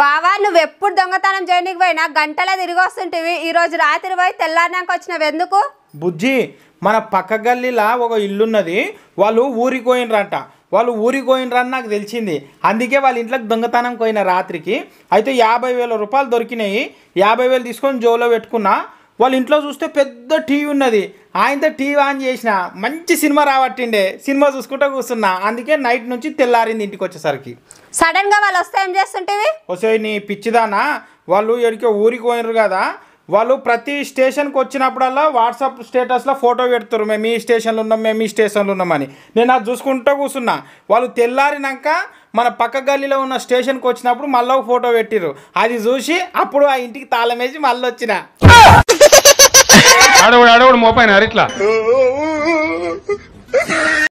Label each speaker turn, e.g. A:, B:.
A: బావా నువ్వు ఎప్పుడు దొంగతనం చేయడానికి పోయినా గంటలే తిరిగి వస్తుంటివి. ఈ రోజు రాత్రి పోయి తెల్లారినాక వచ్చినావు. ఎందుకు?
B: బుజ్జి మన పక్క గల్లీలా ఒక ఇల్లున్నది. వాళ్ళు ఊరికి పోయినరంట. వాళ్ళు ఊరికి పోయినరని నాకు తెలిసింది. అందుకే వాళ్ళ ఇంట్లోకి దొంగతనం పోయిన రాత్రికి. అయితే యాభై వేల రూపాయలు దొరికినాయి. యాభై వేలు తీసుకొని జోలో పెట్టుకున్నా. వాళ్ళ ఇంట్లో చూస్తే పెద్ద టీవీ ఉన్నది. ఆయనతో టీవీ ఆన్ చేసిన మంచి సినిమా రాబట్టిండే. సినిమా చూసుకుంటూ కూర్చున్నా. అందుకే నైట్ నుంచి తెల్లారింది ఇంటికి వచ్చేసరికి.
A: సడన్గా వాళ్ళు వస్తే ఏం చేస్తుంటివి?
B: వసే నీ పిచ్చిదానా? వాళ్ళు ఎడికో ఊరికి పోయినారు కదా. వాళ్ళు ప్రతి స్టేషన్కి వచ్చినప్పుడల్లా వాట్సాప్ స్టేటస్లో ఫోటో పెడతారు మేము ఈ స్టేషన్లో ఉన్నాం మేము ఈ స్టేషన్లో ఉన్నామని నేను అది చూసుకుంటూ కూర్చున్నా. వాళ్ళు తెల్లారినాక మన పక్క గల్లీలో ఉన్న స్టేషన్కి వచ్చినప్పుడు మళ్ళీ ఒక ఫోటో పెట్టిర్రు. అది చూసి అప్పుడు ఆ ఇంటికి తాళం వేసి మళ్ళీ వచ్చిన
C: ఆడవాడు ఆడవాడు మోపాయినారు ఇట్లా